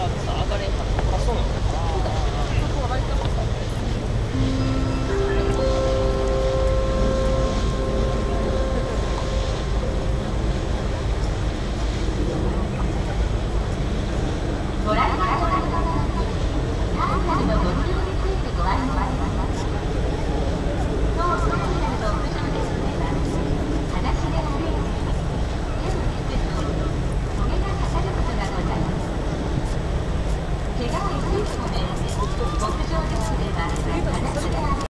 outside.